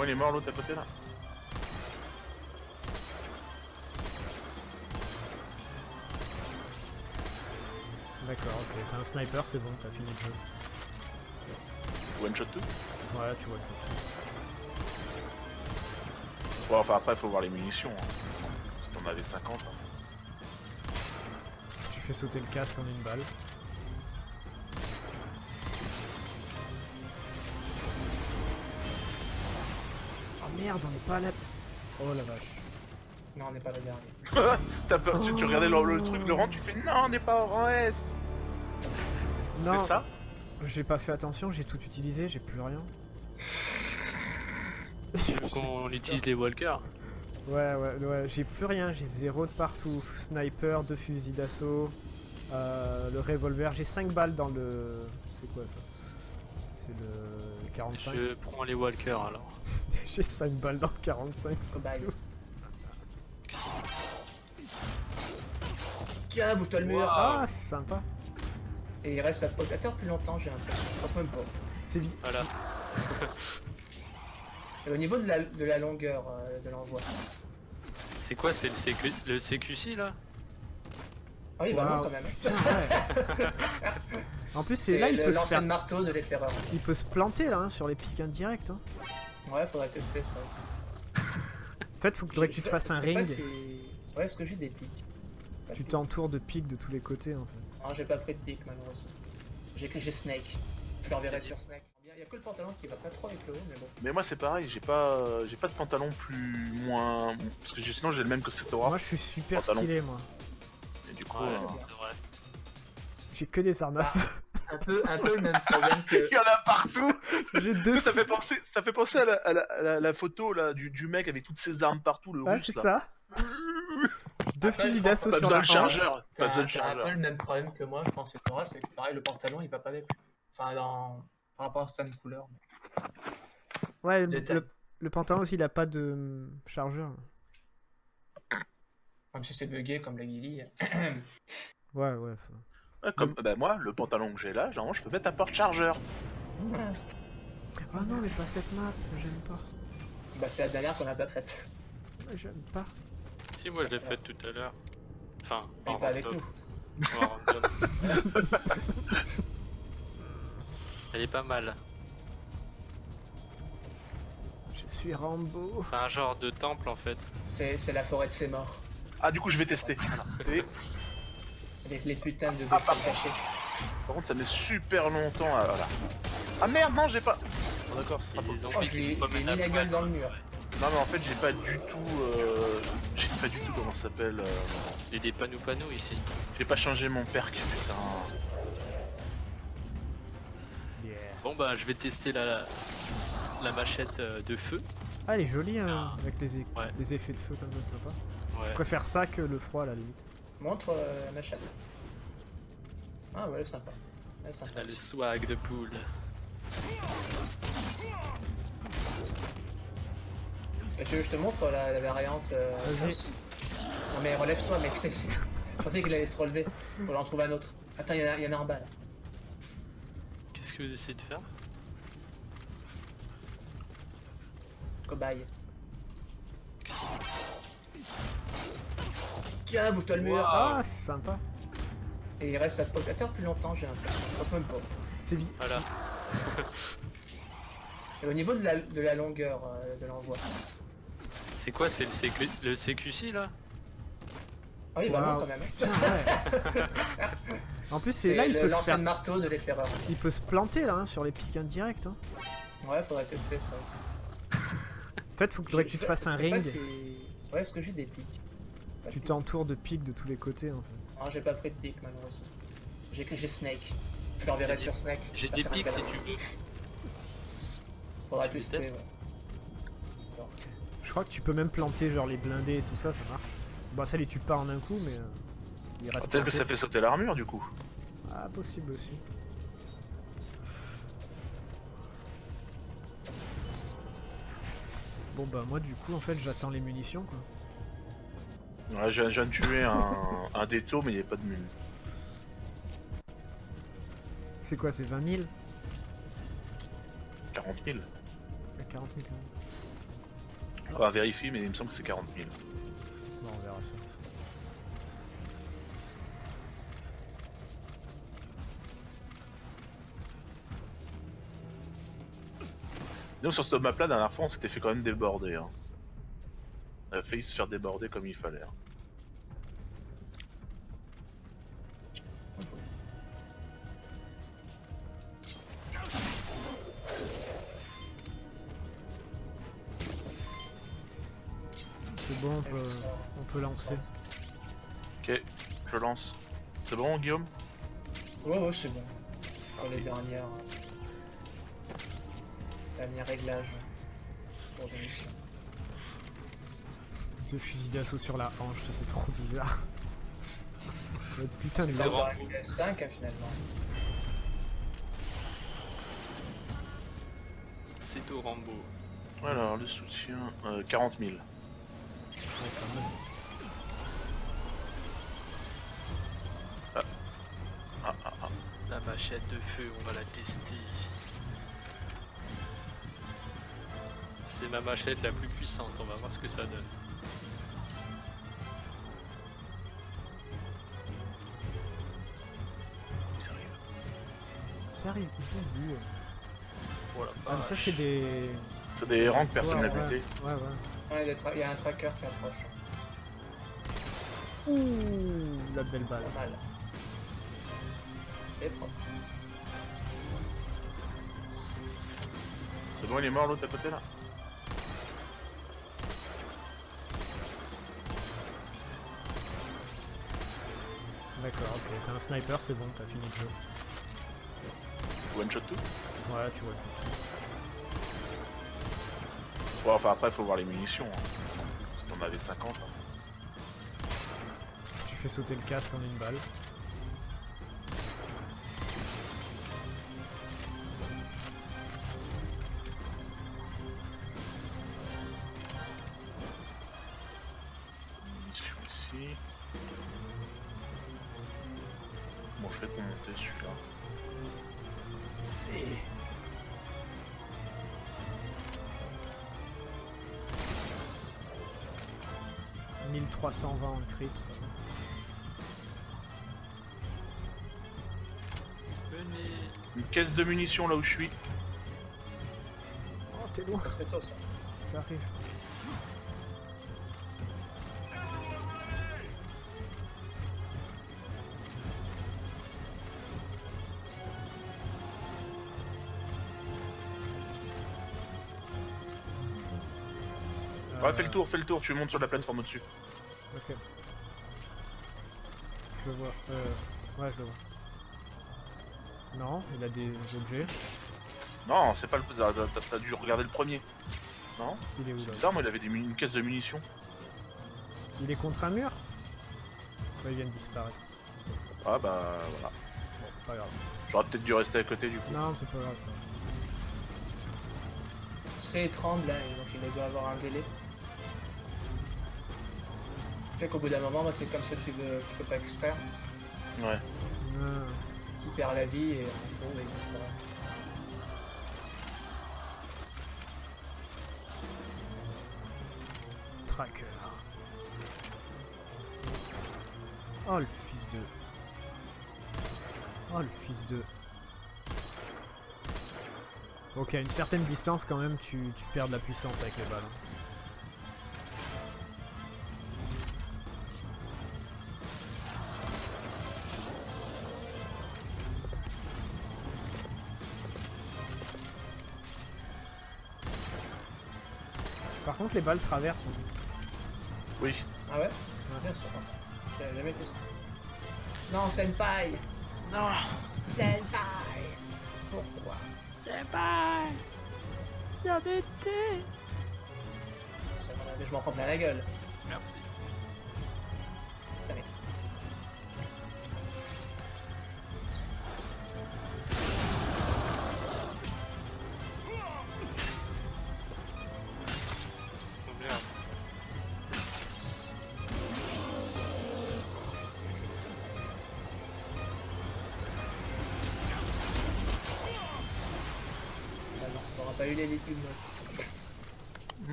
bon, il est mort l'autre à côté là. D'accord, ok. T'as un sniper, c'est bon, t'as fini le jeu. One shot tout. Ouais, tu vois tout. Ouais, enfin après, faut voir les munitions. Hein. Si t'en avais 50. hein. Tu fais sauter le casque en une balle. Merde, on est pas à la... Oh la vache. Non, on n'est pas le dernier. T'as peur, tu, tu regardais le, le truc, Laurent, tu fais non, on n'est pas en S. Non, C'est ça? J'ai pas fait attention, j'ai tout utilisé, j'ai plus rien. Qu'on utilise les walkers. Ouais, ouais, ouais, j'ai plus rien, j'ai zéro de partout. Sniper, deux fusils d'assaut, euh, le revolver, j'ai 5 balles dans le... C'est quoi ça? C'est le 45 Je prends les walkers alors. J'ai 5 balles dans le 45 surtout. Bye. Tiens, bouge-toi le mur. Wow. Ah, c'est sympa. Et il reste à spectateur plus longtemps, j'ai l'impression. Je crois même pas. C'est bizarre. Voilà. Et au niveau de la, de la longueur euh, de l'envoi. C'est quoi C'est le, CQ... le CQC là? Ah oui, vraiment Waouh. quand même. Putain, ouais. en plus, c'est là, il le- peut, se marteau de l'éclaireur. il peut se planter là, hein, sur les pics indirects. Hein. Ouais, faudrait tester ça aussi. En fait, faudrait que tu te fasses un pas ring. si- Ouais, est-ce que j'ai des pics? Tu t'entoures de pics de tous les côtés en fait. Non, j'ai pas pris de pics malheureusement. J'ai que j'ai Snake. Je l'enverrai sur Snake. Il y a que le pantalon qui va pas trop avec le haut, mais bon. Mais moi c'est pareil, j'ai pas, j'ai pas de pantalon plus moins, parce que sinon j'ai le même que Setora. Moi, je suis super Pantalon. stylé, moi. Et du coup, Ouais, euh, c'est vrai. J'ai que des armes à feu. Un peu, un peu le même problème que. il y en a partout. J'ai deux. ça fait penser, ça fait penser à la, à la- à la- la photo là du, du mec avec toutes ses armes partout, le Ah, russe c'est ça. Deux Après, fusils d'assaut sur besoin la chargeur. T'as un peu le même problème que moi, je pense, c'est Torah, c'est que pareil, le pantalon il va pas avec. Enfin, dans... par rapport à certaines couleurs. mais- Ouais, le, le- le pantalon aussi, il a pas de hum, chargeur. Même si c'est bugué comme la Gilly. Ouais, ouais. enfin. Ouais, comme bah, moi, le pantalon que j'ai là, genre je peux mettre un porte-chargeur. Ah non, mais pas cette map, j'aime pas. bah, c'est la dernière qu'on a pas faite. J'aime pas. Si, moi je l'ai fait tout à l'heure. Enfin, en pas avec nous. Elle est pas mal. Je suis Rambo. C'est un genre de temple en fait. C'est c'est la forêt de ses morts. Ah du coup je vais tester. Et, Avec les putains de Ah, pardon. cachées. par contre ça met super longtemps à... Voilà. Ah merde non j'ai pas... Bon, D'accord, ce Il y sera a pas- des Oh, mis la gueule dans le mur. Non mais en fait j'ai pas du tout... Euh... J'ai pas du tout comment ça s'appelle... euh, Il y a des panneaux panneaux ici. J'ai pas changé mon perk, putain. Yeah. Bon bah je vais tester la, la machette euh, de feu. Ah, elle est jolie hein, Ah. avec les, é- Ouais. les effets de feu comme ça, c'est sympa. Je préfère ça que le froid à la limite. Montre euh, la machette. Ah ouais, elle est sympa. Elle est sympa. Elle a le swag de poule. Et Je, je te montre la, la variante. Euh, Vas-y. fausse. Non mais relève-toi, mais putain, je pensais qu'il allait se relever. Faut en trouver un autre. Attends, il y, en a- il y en a en bas là. Qu'est-ce que vous essayez de faire? Cobaye. Tiens, bouge-toi le mur. Wow. Ah, c'est sympa. Et il reste à spectateur plus longtemps, j'ai. Je crois même pas. C'est bizarre. Voilà. Et au niveau de la, de la longueur euh, de l'envoi. C'est quoi C'est le, CQ... le CQC là? Ah oui, vraiment Waouh. quand même. Putain, ouais. en plus, c'est là, il peut, se faire... marteau de l'éclaireur. il peut se planter là, hein, sur les pics indirects. Hein. Ouais, faudrait tester ça aussi. En fait, faudrait que tu te fasses un ring. Ouais, est-ce que j'ai des pics Tu t'entoures de pics de tous les côtés en fait. Non, j'ai pas pris de pics malheureusement. J'ai que j'ai Snake. Je l'enverrai sur Snake. J'ai des pics si tu veux. Faudra Tu les tester. testes ouais. Je crois que tu peux même planter genre les blindés et tout ça, ça marche. Bon, ça les tue pas en un coup, mais. euh, restent Peut-être que ça fait sauter l'armure du coup. Ah, possible aussi. Bon bah moi du coup en fait j'attends les munitions quoi. Ouais, je, viens de tuer un, un déto mais il n'y a pas de mine. C'est quoi c'est 20 000 40 000. 40 000 quand même. On va vérifier, mais il me semble que c'est 40 000. Bon, on verra ça. Disons sur cette map là, la dernière fois, on s'était fait quand même déborder. Hein. On a failli se faire déborder comme il fallait. hein. C'est bon, on peut, on peut lancer. Ok, je lance. C'est bon, Guillaume? Ouais, ouais, c'est bon. Pour les dernières. Derniers réglages pour des missions. Deux fusils d'assaut sur la hanche, ça fait trop bizarre. Ouais, putain de C'est merde. la 5 hein, finalement. C'est au Rambo. Alors, le soutien, euh, 40 000. Ouais, quand même. Ah, ah, ah. La machette de feu, on va la tester. C'est ma machette la plus puissante, on va voir ce que ça donne. Ils arrivent. Ça arrive, ils sont vus. Voilà, Ah, mais ça, c'est des. C'est des rangs que personne n'a ouais. buté. Ouais, ouais. Ouais, il y a tra- il y a un tracker qui approche. Ouh, la belle balle. Pas mal. C'est propre. C'est bon, il est mort l'autre à côté là? T'as un sniper, c'est bon, t'as fini le jeu. One shot tout Ouais, tu vois tout. Bon, enfin après, faut voir les munitions. Hein. Si t'en avais 50. hein. Tu fais sauter le casque en une balle. De munitions là où je suis. Oh, t'es loin, Ça tôt ça. ça arrive. Ouais, fais le tour, fais le tour, tu montes sur la plateforme au-dessus. Ok. Je le vois. Euh... Ouais, je le vois. Non, il a des objets. Non, c'est pas le. T'as dû regarder le premier. Non Il est où C'est là bizarre, moi il avait des une caisse de munitions. Il est contre un mur Ouais, il vient de disparaître. Ah bah voilà. Bon, pas grave. J'aurais peut-être dû rester à côté du coup. Non, c'est pas grave. C'est 30 là, donc il doit avoir un délai. Fait qu'au bout d'un moment, bah, c'est comme ça que tu, veux, tu peux pas extraire. Ouais. Ah, Tu perds la vie et gros, il disparaît. tracker. Oh le fils de... Oh le fils de... Ok, à une certaine distance quand même, tu, tu perds de la puissance avec les balles. Par contre, les balles traversent. Oui. Ah ouais? Bien sûr. Je l'avais jamais testé. Non, Senpai Non Senpai Pourquoi? C'est pas J'avais été Ça Je m'en prends plein la gueule. Merci.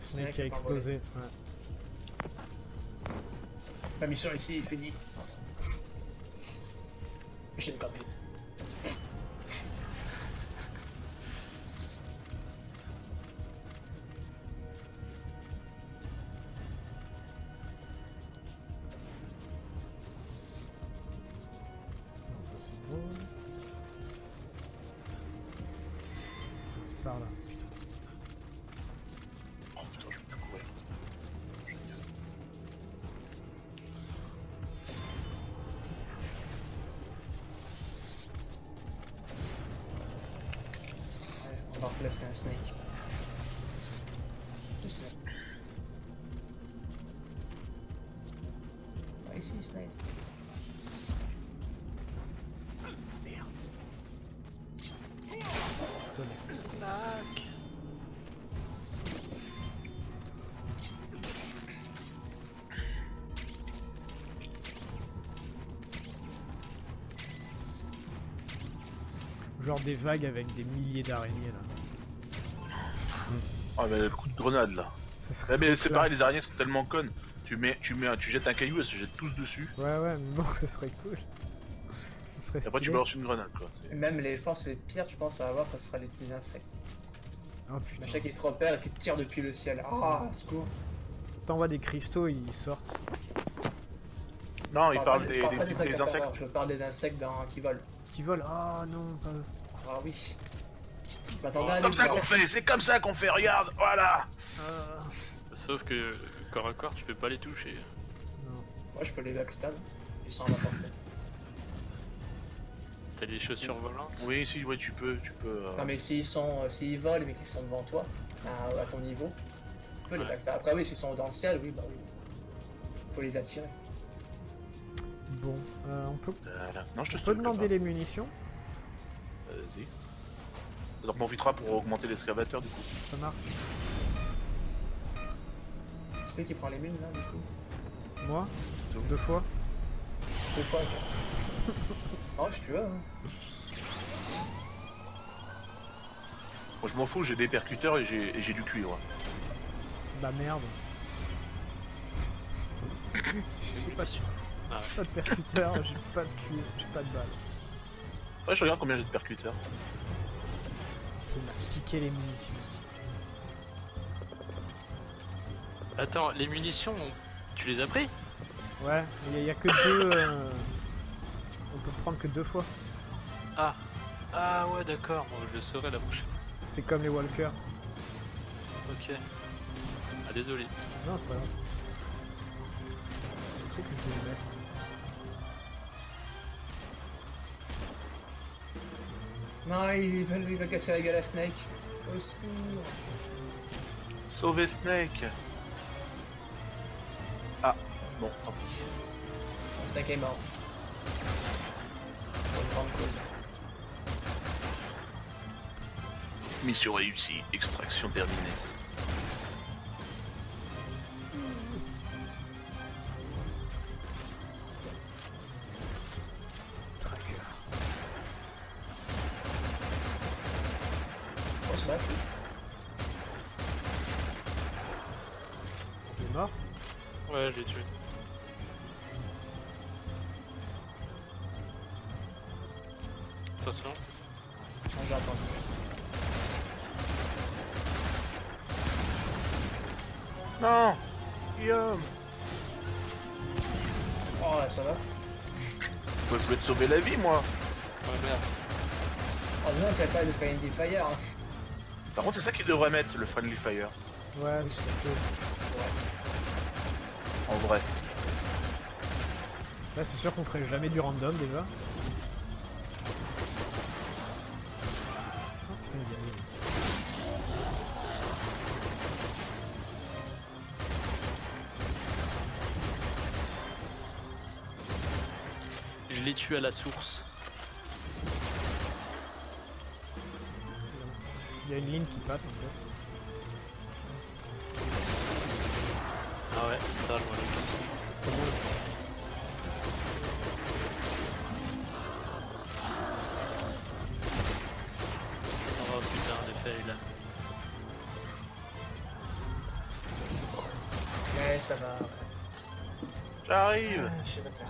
Snake Snake qui a s'est pas explosé. Ouais. La mission ici est Va replacer un snake. Snakes. Ah, ici, snake? Snack Genre des vagues avec des milliers d'araignées là. Ah, mais le coup de grenade là. Ça serait Eh, mais c'est pareil, les araignées sont tellement connes. Tu mets, tu mets, un- tu jettes un caillou, elles se jettent tous dessus. Ouais, ouais, mais bon, ça serait cool. Ça serait Et après, tu balances une grenade quoi. Même les, je pense, les pires, je pense, à avoir, ça sera les petits insectes. Oh putain. chaque qui te repère et qui te tire depuis le ciel. Ah, secours. T'envoies des cristaux, ils sortent. Non, il Je parle pas- des, des, insectes Je parle des insectes dans... qui volent. Qui volent? Oh non, pas eux. Ah oui. À Comme ça qu'on fait, c'est comme ça qu'on fait, regarde, voilà Ah, Sauf que corps à corps, tu peux pas les toucher. non. Moi, je peux les backstab. Ils sont à ma portée. T'as des chaussures volantes Oui, si, ouais, tu peux, tu peux. euh, Non, mais s'ils sont, euh, s'ils volent mais qu'ils sont devant toi, à, à ton niveau, tu peux les backstab. Après, oui, s'ils sont dans le ciel, oui, bah oui. Faut les attirer. Bon, euh, on peut, voilà. Non, je te on peut demander les munitions Vas-y. On en profitera pour augmenter l'excavateur du coup. Ça marche. Tu sais qui prend les mines là, du coup Moi Deux fois Deux fois. Oh, je tue, hein. Moi je m'en fous, j'ai des percuteurs et j'ai du cuivre. Bah merde. J'ai pas sûr. Ah, Pas de percuteur, j'ai pas de cuir, j'ai pas de balles. Ouais, je regarde combien j'ai de percuteurs. M'a piqué les munitions. Attends, les munitions, tu les as pris? Ouais, il y, a- que deux. euh, On peut prendre que deux fois. Ah Ah ouais, d'accord, bon, je le saurai la prochaine. C'est comme les walkers. Ok. Ah désolé. Non, c'est pas grave. Je sais que je les mettre. Non, il va, il va casser la gueule à Snake. Au secours. Sauver Snake Ah, bon, tant pis. Snake est mort. Pour une grande cause. Mission réussie, extraction terminée. Il est mort Ouais, je l'ai tué. Attention. Non, j'attends. Non Guillaume Oh là, ça va. Moi je voulais te sauver la vie moi Ouais, merde. Oh non, t'as pas de Friendly Fire. Hein. Par contre c'est ça qu'ils devraient mettre, le Friendly Fire. Ouais, c'est cool. En vrai. Là, c'est sûr qu'on ferait jamais du random déjà. Oh putain, il y a les- Je l'ai tué à la source. Il y a une ligne qui passe en fait. Ah ouais, ça je m'en occupe. Oh putain, les fails là. Ouais, ça va. J'arrive Ah,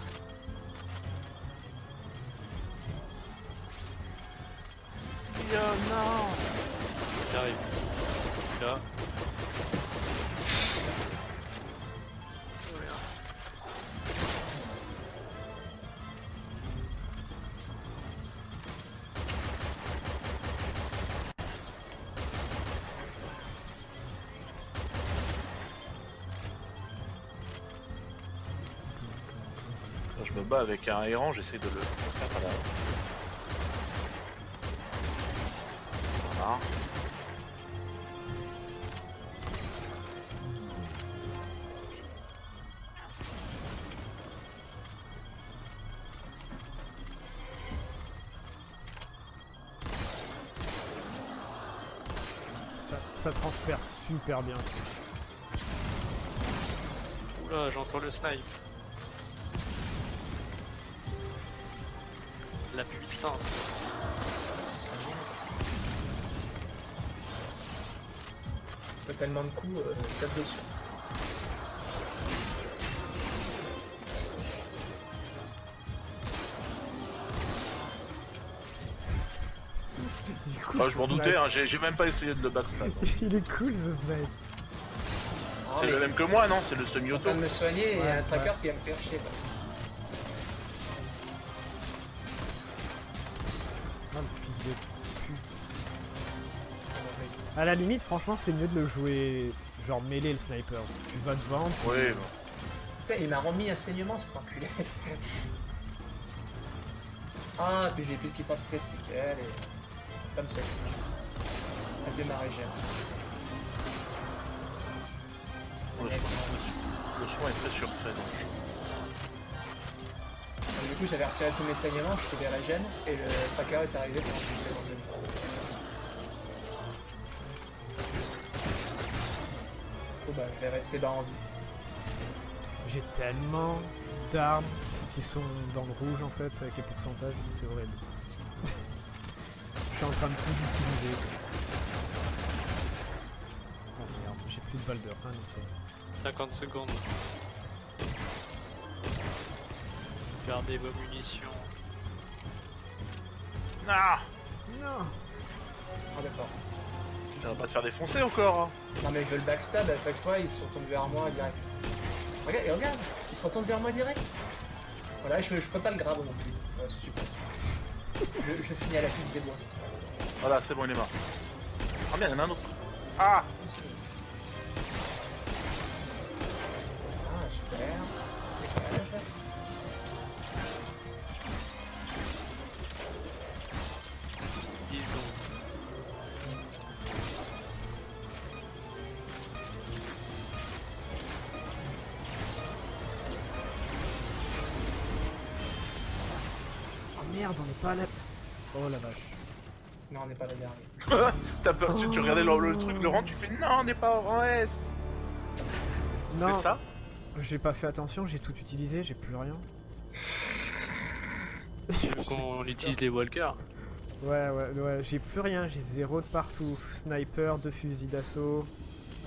bats avec un errant, j'essaie de le faire par là. Voilà. Ça, ça transperce super bien. Oula, j'entends le snipe. Puissance. Pas tellement de coups, euh, je tape dessus. Il est cool, Ah, je ce m'en snipe. doutais, hein, j'ai même pas essayé de le backstab. Il est cool ce snipe. C'est le même que moi, non? C'est le Je semi-auto. de me soigner et un tracker qui va me faire chier. La limite, franchement, c'est mieux de le jouer genre mêlé le sniper. Tu vas devant, tu- Oui, bon. Putain, il m'a remis un saignement cet enculé. ah, puis j'ai plus de capacité de nickel et. Comme ça. A démarré j'ai. le, son, est très surfait. donc. Du coup, j'avais retiré tous mes saignements, je trouvais la gêne et le tracker est arrivé pendant bah, je vais rester dans en vie. J'ai tellement d'armes qui sont dans le rouge en fait, avec les pourcentages, c'est horrible. Je suis en train de tout utiliser. Oh merde, j'ai plus de balles de 1 donc c'est. 50 secondes. Gardez vos munitions. Ah Non Ah, d'accord. Ça va pas te faire défoncer encore hein. Non, mais je veux le backstab, à chaque fois, ils se retournent vers moi direct. Regarde, et regarde, ils se retournent vers moi direct. Voilà, je, je peux pas le grave non plus. C'est super. Je, je finis à la piste des bois. Voilà, c'est bon, il est mort. Ah bien, il y en a un autre. Ah, pas la. Oh la vache. Non, on n'est pas le dernier. T'as peur, tu, tu regardais le, le truc, Laurent, tu fais non, on n'est pas en S Non, C'est ça? J'ai pas fait attention, j'ai tout utilisé, j'ai plus rien. Qu'on utilise les walkers Ouais, ouais, ouais, j'ai plus rien, j'ai zéro de partout. Sniper, deux fusils d'assaut,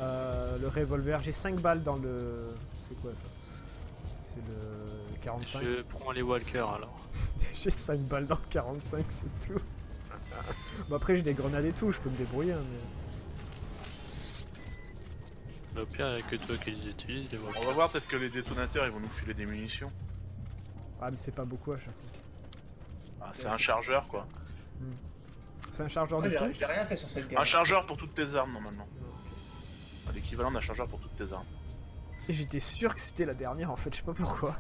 euh, le revolver, j'ai 5 balles dans le. C'est quoi ça? C'est le 45. Je prends les walkers alors. j'ai 5 balles dans le 45, c'est tout. bon, après, j'ai des grenades et tout, je peux me débrouiller, hein, mais. Mais Au pire, il y a que toi qui les utilises, les On walkers. va voir, peut-être que les détonateurs ils vont nous filer des munitions. Ah, mais c'est pas beaucoup à chaque fois. Ah, c'est un chargeur quoi. C'est un chargeur Ouais, de J'ai tout j'ai rien fait sur cette game. Un chargeur pour toutes tes armes normalement. L'équivalent d'un chargeur pour toutes tes armes. Et j'étais sûr que c'était la dernière en fait, je sais pas pourquoi.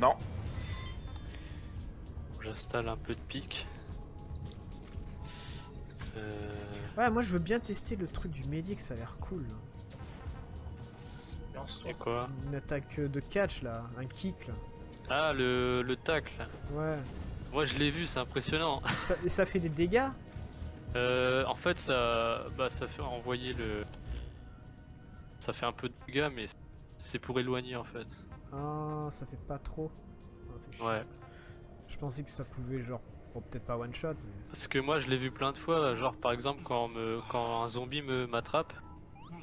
Non, j'installe un peu de pique. Euh, Ouais, moi je veux bien tester le truc du médic, ça a l'air cool. et quoi Une attaque de catch là, un kick là. Ah, le, le tacle. Ouais. Moi, je l'ai vu, c'est impressionnant. Ça, et ça fait des dégâts? Euh, en fait, ça, bah, ça fait envoyer le. Ça fait un peu de dégâts, mais c'est pour éloigner en fait. Ah, ça fait pas trop. Ah. Ouais. Je pensais que ça pouvait genre. Bon, peut-être pas one shot, mais. Parce que moi, je l'ai vu plein de fois. Genre, par exemple, quand, on me, quand un zombie me m'attrape,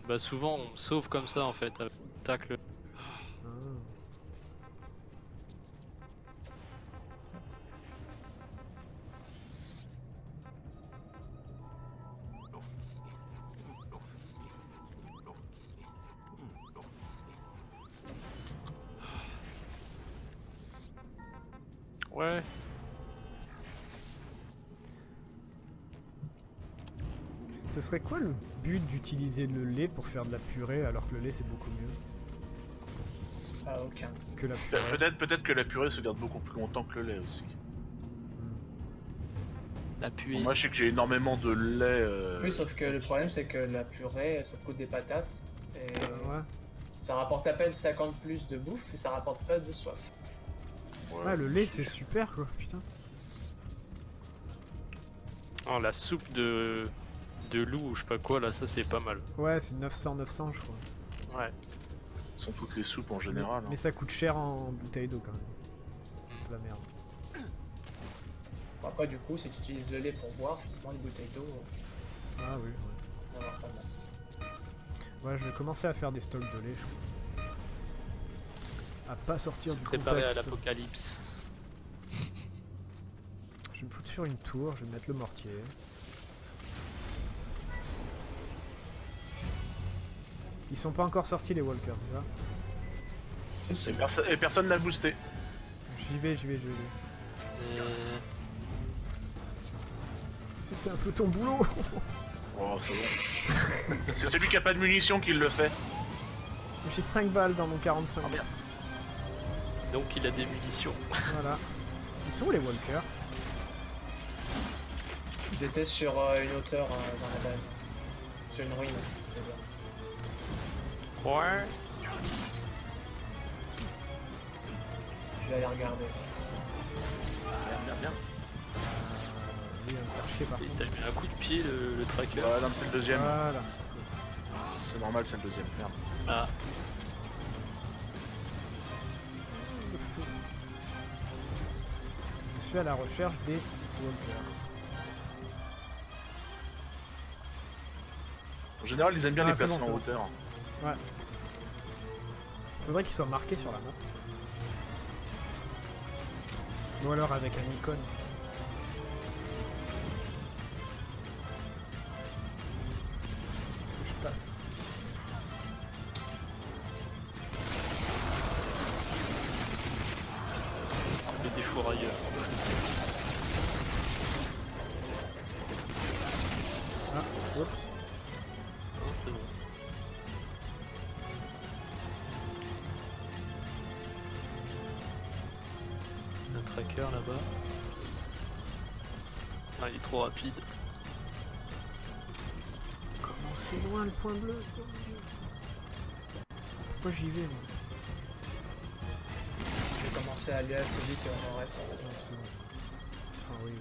bah souvent on me sauve comme ça en fait. Avec le tacle. Quoi le but d'utiliser le lait pour faire de la purée alors que le lait c'est beaucoup mieux Ah, aucun. que la Peut-être peut-être que la purée se garde beaucoup plus longtemps que le lait aussi. La puée. Moi je sais que j'ai énormément de lait. euh, Oui, sauf que le problème, c'est que la purée, ça te coûte des patates. Et Ouais. ça rapporte à peine 50 plus de bouffe et ça rapporte pas de soif. ouais. Ah, le lait c'est super quoi, putain. Oh, la soupe de de loup ou je sais pas quoi là, ça c'est pas mal. Ouais, c'est 900-900 je crois. Ouais. Ce sont toutes les soupes en général. Mais, hein. mais ça coûte cher en bouteille d'eau quand même. C'est la merde. Bon, après, du coup, si tu utilises le lait pour boire, finalement, une bouteille d'eau, Ah oui, ouais. Ouais, je vais commencer à faire des stocks de lait, je crois. À pas sortir Se du préparer à l'apocalypse. Je vais me foutre sur une tour, je vais mettre le mortier. Ils sont pas encore sortis les walkers, c'est ça Et, perso- et personne n'a boosté. J'y vais, j'y vais, j'y vais. Euh, C'était un peu ton boulot Oh, c'est bon. c'est celui qui a pas de munitions qui le fait. J'ai 5 balles dans mon 45. Oh, merde. Donc il a des munitions. Voilà. Ils sont où les walkers? Ils étaient sur euh, une hauteur euh, dans la base. Sur une ruine. Je. Ouais. Vais aller regarder. Bien, bien, bien. Il t'as mis un coup de pied le, le tracker. Ouais, non, c'est le deuxième. Voilà. C'est normal, c'est le deuxième. Merde. Ah. Je suis à la recherche des walkers. En général, ils aiment bien Ah, les placer bon, en bon. hauteur. Faudrait qu'ils soient marqués sur la map. Ou alors avec un icône. Est-ce que je passe le défourailleur. Ah, oups. Là-bas. Ah, il est trop rapide. Comment c'est loin le point bleu Pourquoi j'y vais moi Je vais commencer à aller à celui qui en reste. Bon. Enfin oui.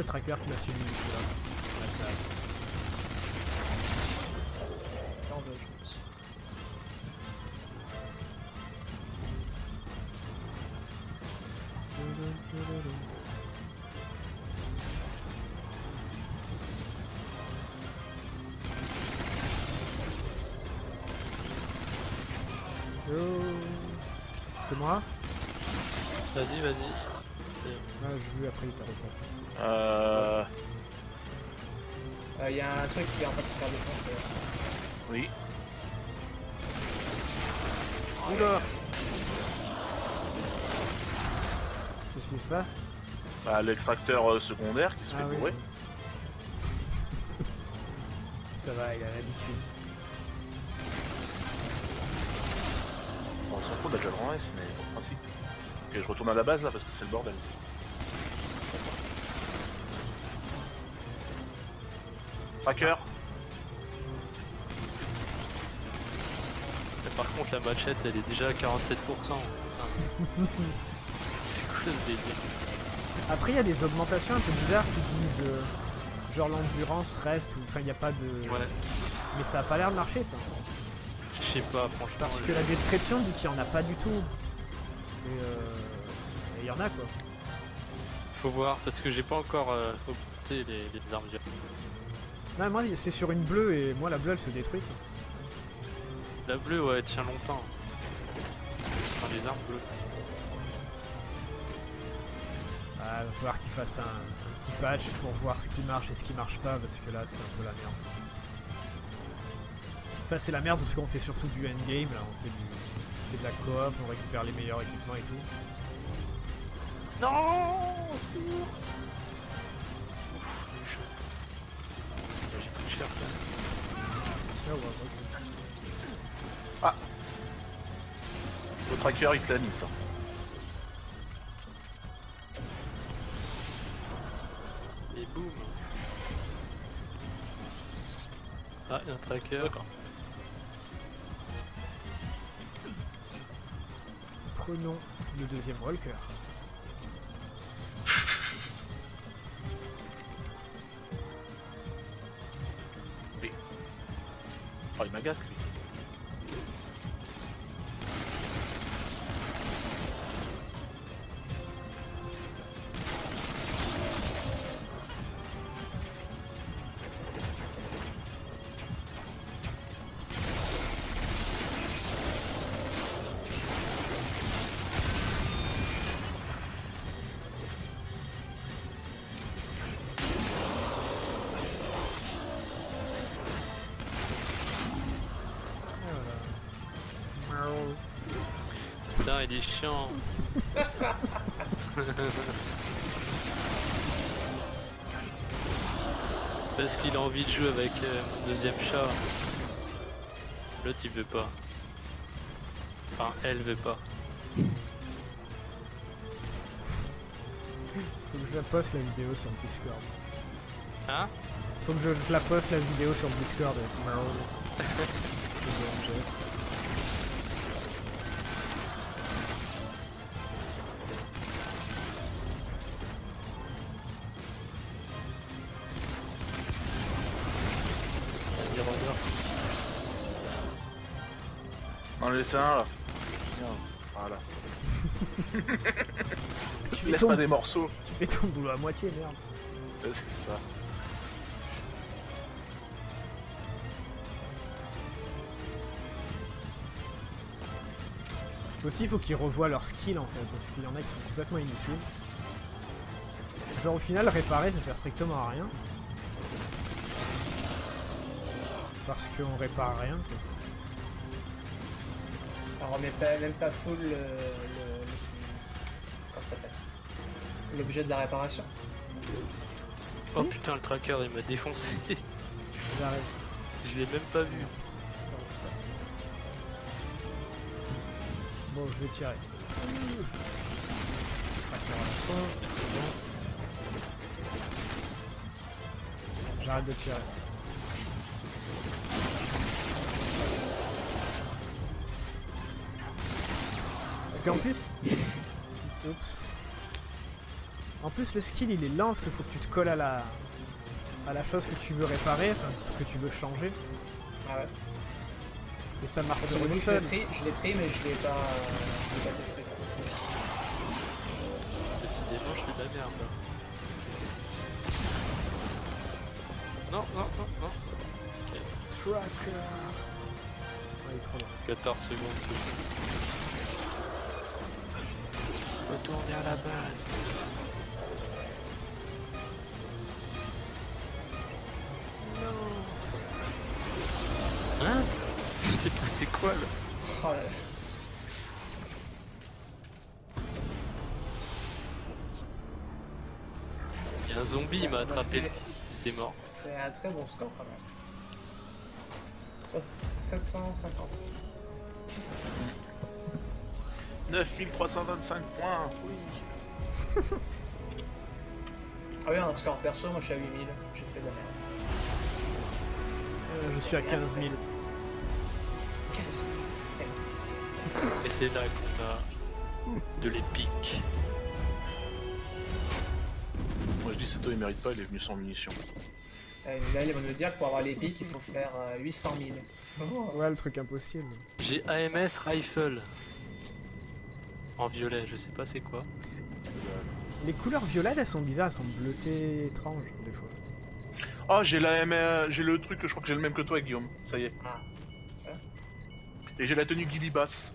Le tracker qui m'a suivi là. La classe. C'est moi? Vas-y, vas-y. Ah j'ai vu après il t'a. Euh. Il y a un truc qui est en train de se faire défoncer. Oui. Oula Qu'est-ce qui se passe? Bah, l'extracteur euh, secondaire qui se Ah fait oui. bourrer. Ça va, il a l'habitude. Bon, on s'en fout de la cadran S, mais pour le principe. Ok, je retourne à la base là parce que c'est le bordel. Tracker par contre, la machette, elle est déjà à 47%. Putain. C'est quoi ce délire Après, il y a des augmentations un peu bizarres qui disent euh, genre l'endurance reste ou enfin il n'y a pas de. Ouais, Mais ça a pas l'air de marcher ça. je sais pas, franchement. Parce que je- la description dit qu'il y en a pas du tout. Et euh, il y en a quoi. Faut voir, parce que j'ai pas encore euh, augmenté les, les armes. Non, moi c'est sur une bleue et moi la bleue elle se détruit. quoi. La bleue, ouais, elle tient longtemps. Enfin, les armes bleues. Ah, va falloir qu'il fasse un, un petit patch pour voir ce qui marche et ce qui marche pas parce que là c'est un peu la merde. Enfin c'est la merde parce qu'on fait surtout du endgame là, on fait, du, on fait de la coop, on récupère les meilleurs équipements et tout. Non au secours Ah. Le tracker il te l'a mis ça. Et boum Ah, il y a un tracker. D'accord. Prenons le deuxième walker. Oh il il est chiant. Parce qu'il a envie de jouer avec euh, mon deuxième chat. L'autre il veut pas. Enfin, elle veut pas. Faut que je la poste la vidéo sur le Discord. Hein? Faut que je, je la poste la vidéo sur le Discord On laisse un là. Voilà. Tu fais, Laisse ton, pas des morceaux. tu fais ton boulot à moitié, merde. C'est ça. Aussi, il faut qu'ils revoient leurs skills en fait, parce qu'il y en a qui sont complètement inutiles. Genre au final, réparer ça sert strictement à rien. Parce qu'on répare rien. quoi. Alors on met pas, même pas full le. le, le- comment ça s'appelle? L'objet de la réparation. Oh Si, putain, le tracker il m'a défoncé. j'arrive. Je l'ai même pas vu. Bon, je vais tirer. Tracker à la fin, c'est bon. J'arrête de tirer. Parce qu'en plus... Oups. En plus, le skill il est lent parce qu'il faut que tu te colles à la... à la chose que tu veux réparer, enfin, que tu veux changer. Ah ouais. Et ça marche sur que une je seule. l'ai pris, je l'ai pris, mais je l'ai pas, euh, je l'ai pas testé. Décidément, je fais de la merde là. Non, non, non, non. Tracker. Il est trop loin. 14 secondes. Retourner à la base. Hein C'est passé quoi là Oh là là. Un zombie il m'a a attrapé, fait- il est mort. C'est un très bon score quand même. Soix- 750. 9325 points. Oui. Ah oui, un score perso, moi je suis à 8000. J'ai fait de la merde. Euh, je suis à 15 000. Qu'est-ce Et c'est là qu'on a de l'épique. Moi je dis Seto il mérite pas, il est venu sans munitions. Euh, Là, ils vont nous dire que pour avoir pics, il faut faire euh, 800 000. Oh. Ouais, le truc impossible. J'ai AMS Rifle. En violet, je sais pas c'est quoi. Les couleurs violettes, elles sont bizarres, elles sont bleutées étranges des fois. Oh j'ai la M- j'ai le truc, je crois que j'ai le même que toi Guillaume, ça y est. Ah. Et j'ai la tenue Gilly Bass.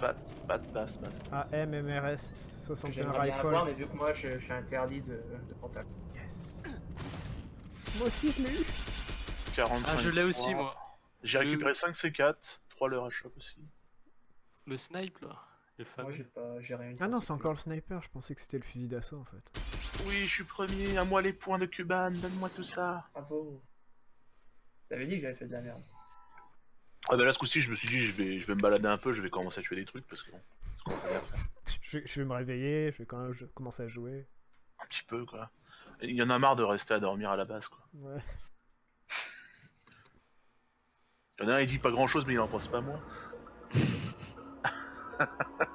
Bat, bat, bass, bass. AM, MRS, 61 J'aimerais bien rifle. avoir, mais vu que moi je, je suis interdit de, de pantalon. Yes. Moi aussi, je l'ai eu. 45. Ah je l'ai aussi 3. moi. J'ai récupéré 5 C4, 3 leur shop aussi. Le snipe là. Le Moi j'ai pas, j'ai rien. eu de Ah non, c'est encore le sniper, je pensais que c'était le fusil d'assaut en fait. Oui, je suis premier, à moi les points de Cuban, donne-moi tout ça. Bravo. T'avais dit que j'avais fait de la merde. Ah bah là ce coup-ci je me suis dit je vais, je vais me balader un peu, je vais commencer à tuer des trucs parce que bon, ça commence à bien faire. Je vais, je vais me réveiller, je vais quand même je- commencer à jouer. Un petit peu quoi. Il y en a marre de rester à dormir à la base quoi. Ouais. Il y en a un il dit pas grand chose mais il en pense pas moins.